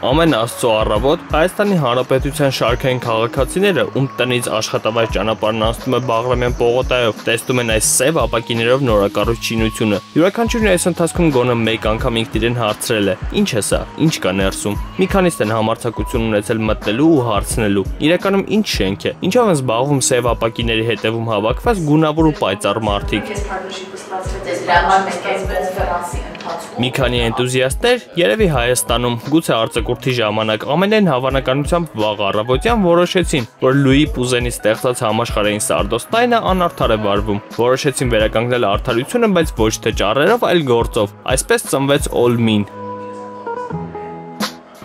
Ամեն աստծո առավոտ Հայաստանի Հանրապետության շարքային քաղաքացիները, ում տնից աշխատավայր ճանապարհն անցնում է Բաղրամյան պողոտայով, տեսնում են այս սև ապակիներով նորակառույց շինությունը։ Յուրաքանչյուրն այս ընթացքում գոնե մեկ անգամ ինքն իրեն հարցրել է. «Ինչ է սա։ Ինչ կա ներսում»։ Մի քանիստ են համարձակություն ունեցել մտնելու ու հարցնելու։ Իրականում ինչ շենք է։ Ինչով են զբաղվում սև ապակիների հետևում հավաքված գունավոր ու պայծառ մարդիկ։ Մի քանի էնտուզիաստներ երևի Հայաստանում գուցե արձակուրդի ժամանակ ամենայն հավանականությամբ վաղ առավոտյան որոշեցին, որ Լուի Պուզենի ստեղծած համաշխարհային սարդոստայնը անարդար է վարվում։ Որոշեցին վերականգնել արդարությունը, բայց ոչ թե ճառերով, այլ գործով։ Այսպես ծնվեց Olmin։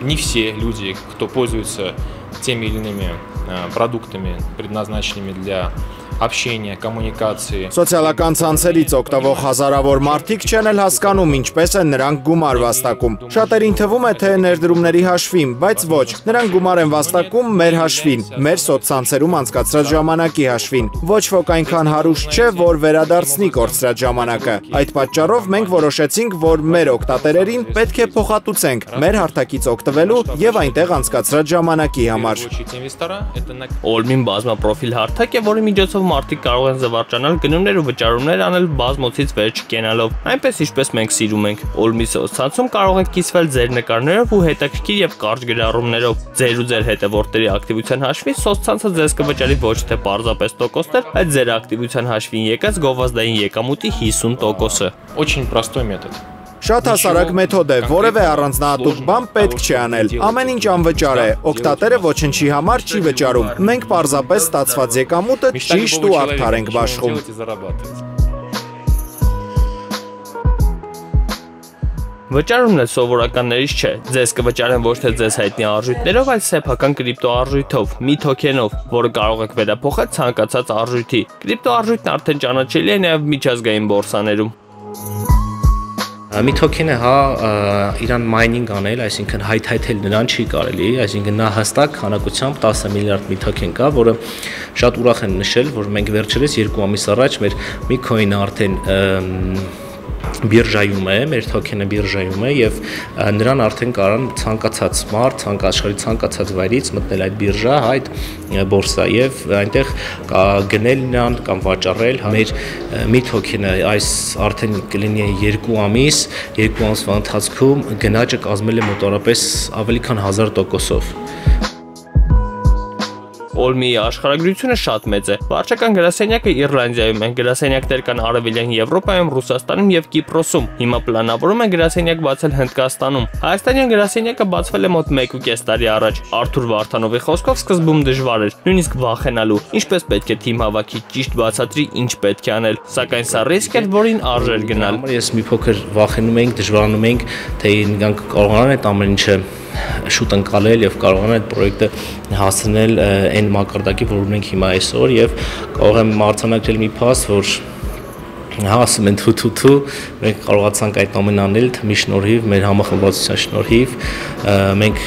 Не все люди, кто пользуется теми или иными продуктами, предназначенными для общения, կոմունիկացիի։ Սոցիալական ցանցերից օգտվող հազարավոր մարդիկ չեն էլ հասկանում ինչպես են նրանք գումար վաստակում։ Շատերին թվում է թե ներդրումների հաշվին, բայց ոչ, նրանք գումար են վաստակում մեր հաշվին, մեր սոցցանցերում անցկացրած ժամանակի հաշվին։ Ոչ ոք այնքան հարուստ չէ, որ վերադարձնի կորցրած ժամանակը։ Այդ պատճառով մենք որոշեցինք, որ մեր օգտատերերին պետք է փոխհատուցենք մեր հարթակից օգտվելու եւ այնտեղ անցկացրած ժամանակի համար։ Olmin բազմապրոֆիլ հարթակ է, որի միջոցով մարդիկ կարող են զվարճանալ գնումներ ու վճարումներ անել բազմոցից վեր չկենալով։ Այնպես ինչպես մենք սիրում ենք։ Olmi սոցցանցում կարող եք կիսվել ձեր նկարներով ու հետաքրքիր եւ կարճ գրառումներով։ Ձեր ու ձեր հետևորդների ակտիվության հաշվին սոցցանցը ձեզ կվճարի ոչ թե պարզապես տոկոսներ, այլ ձեր ակտիվության հաշվին եկած գովազդային եկամուտի 50%-ը։ Очень простой метод։ Շատ հասարակ մեթոդ է, որևէ առանձնահատուկ բան պետք չի անել։ Ամեն ինչ անվճար է։ Օգտատերը ոչնչի համար չի վճարում։ Մենք պարզապես ստացված եկամուտը ճիշտ ու արդար ենք բաշխում։ Վճարումն էլ սովորականներից չէ։ Ձեզ կվճարեն ոչ թե ձեզ հայտնի արժույթներով, այլ սեփական կրիպտո արժույթով, մի թոքենով, որը կարող եք վերափոխել ցանկացած արժույթի։ Կրիպտո արժույթն արդեն ճանաչելի է նաև միջազգային բորսաներում։ Մի թոքենը հա իրան մայնինգ անել, այսինքն հայթայթել նրան չի կարելի, այսինքն նա հստակ քանակությամբ 10 միլիարդ մի թոքեն կա, որը շատ ուրախ են նշել, որ մենք վերջերս 2 ամիս առաջ մեր մի coin-ը արդեն բիրժայում է, մեր թոքենը բիրժայում է եւ նրան արդեն կարան ցանկացած մարդ, ցանկաշխարի ցանկացած վայրից մտնել այդ բիրժա, այդ բորսա եւ այնտեղ գնել նրան կամ վաճառել մեր մի թոքենը այս արդեն կլինի 2 ամիս, 2 ամսվա ընթացքում գնաճը կազմել է մոտավորապես ավելի քան 1000%-ով։ Olmi-ի աշխարհագրությունը շատ մեծ է։ Վարչական գրասենյակը Իռլանդիայում է, գրասենյակներ կան Արևելյան Եվրոպայում, Ռուսաստանում եւ Կիպրոսում։ Հիմա պլանավորում են գրասենյակ բացել Հնդկաստանում։ Հայաստանյան գրասենյակը բացվել է մոտ 1.5 տարի առաջ։ Արթուր Վարդանովի խոսքով սկզբում դժվար էր, նույնիսկ վախենալու։ Ինչպես պետք է թիմ հավաքի, ճիշտ բացատրի, ինչ պետք է անել։ Սակայն սա ռիսկ էր, որին արժեր գնալ։ Ես մի փոքր վախենում էինք, դժվարանում էինք, թե իրենք կարողանան այդ ամեն ինչը շուտ ընկալել եւ կարողանալ այդ պրոյեկտը հասնել այն մակարդակի, որ ունենք հիմա այսօր եւ կարող եմ մարտանակել մի փաս, որ հա ասում են թութութու մենք կարողացանք այդ ամեն անել թմի շնորհիվ, մեր համախմբվածության շնորհիվ մենք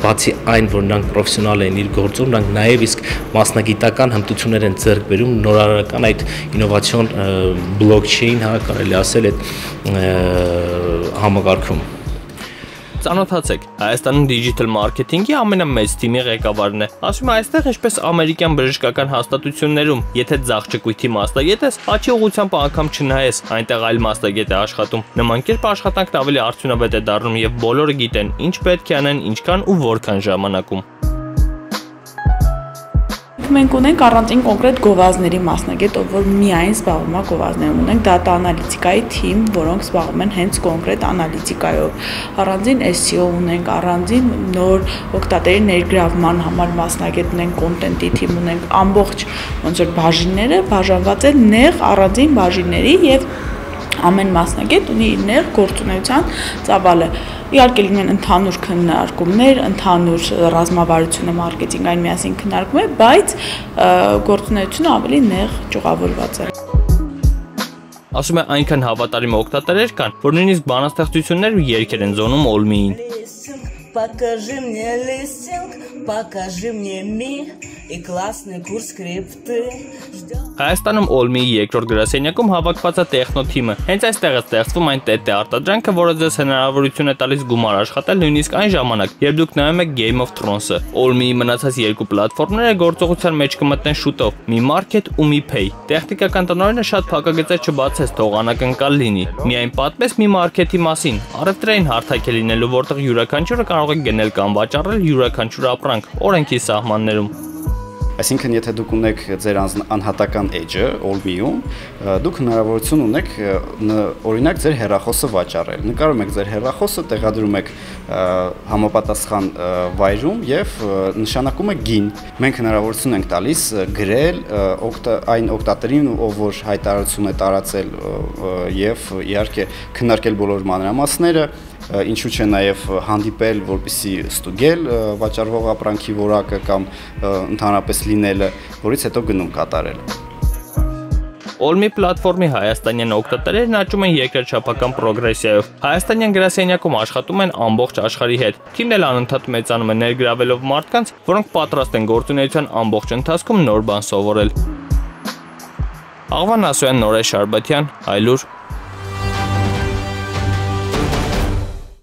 բացի այն, որ նրանք պրոֆեսիոնալ են իր գործում, նրանք նաև իսկ մասնագիտական հմտություններ են ձեռք բերում նորարարական այդ ինովացիոն բլոկչեյն, հա, կարելի ասել այդ համակարգում Ծանոթացեք, Հայաստանում դիջիտալ մարքեթինգի ամենամեծ թիմի ղեկավարն է։ Ասում է, այստեղ ինչպես ամերիկյան բժշկական հաստատություններում, եթե ձախճկույթի մասնագետ ես, աչի ուղությամբ անգամ չնայես, այնտեղ այլ մասնագետ է աշխատում։ Նման կերպ աշխատանքն ավելի արդյունավետ է դառնում եւ բոլորը գիտեն ինչ պետք է անեն, ինչքան ու որքան ժամանակում մենք ունենք առանձին կոնկրետ գովազների մասնագետ, ով որ միայն զբաղվում է գովազներով։ Ունենք data անալիտիկայի թիմ, որոնք զբաղվում են հենց կոնկրետ անալիտիկայով։ Առանձին SEO ունենք, առանձին նոր օգտատերի ներգրավման համար մասնագետ ունենք, կոնտենտի թիմ ունենք, ամբողջ ոնց որ բաժինները բաժանված են նեղ առանձին բաժինների եւ ամեն մասնագետ ունի իր նեղ գործունեության ծավալը։ Իհարկե լինեն ընդհանուր քննարկումներ, ընդհանուր ռազմավարությունը, մարքեթինգային միասին քննարկում է, բայց գործունեությունը ավելի նեղ ճյուղավորված է ասում է այնքան հավատարիմ օգտատերեր կան, որ նույնիսկ բանաստեղծություններ ու երգեր են զոնում Olmi-ին։ Покажи мне листинг, покажи мне ми, Հայաստանում Օլմիի երկրորդ գրասենյակում հավաքված է տեխնո թիմը։ Հենց այստեղ է ստեղծվում այն TT արտադրանքը, որը ձեզ հնարավորություն է տալիս գումար աշխատել նույնիսկ այն ժամանակ, երբ դուք նայում եք Game of Thrones-ը։ Օլմիի մնացած երկու պլատֆորմները գործողության մեջ կմտնեն շուտով՝ Mi Market ու Mi Pay։ Տեխնիկական տնօրենը շատ փակագծեր չբացեց, թող անակնկալ լինի։ Միայն պատմես Mi Market-ի մասին։ Առևտրային հարթակ է լինելու, որտեղ յուրաքանչյուրը կարող է գնել կամ վաճառել յուրաքանչյուր ապրանք օրենքի սահմաններում։ Այսինքն, եթե դուք ունեք ձեր անհատական edge-ը Olmi-ում, դուք հնարավորություն ունեք օրինակ ձեր հեռախոսը վաճառել։ Նկարում եք ձեր հեռախոսը, տեղադրում եք համապատասխան վայրում եւ նշանակում եք գին։ Մենք հնարավորություն ենք տալիս գրել այն օկտատերին, ով որ հայտարարություն է տարածել եւ իհարկե քննարկել բոլոր մանրամասները ինչու՞ չէ նաև հանդիպել, որպիսի ստուգել վաճառվող ապրանքի որակը կամ ընդհանրապես լինելը, որից հետո գնում կատարել։ Olmi պլատֆորմի հայաստանյան օգտատերերն աճում են երկրաչափական պրոգրեսիայով։ Հայաստանյան գրասենյակում աշխատում են ամբողջ աշխարհի հետ։ Թիմն էլ անընդհատ մեծանում է ներգրավելով մարդկանց, որոնք պատրաստ են գործունեության ամբողջ ընթացքում նոր բան սովորել։ Աղվան Ասոյան, Նորե Շարբաթյան, Այլուր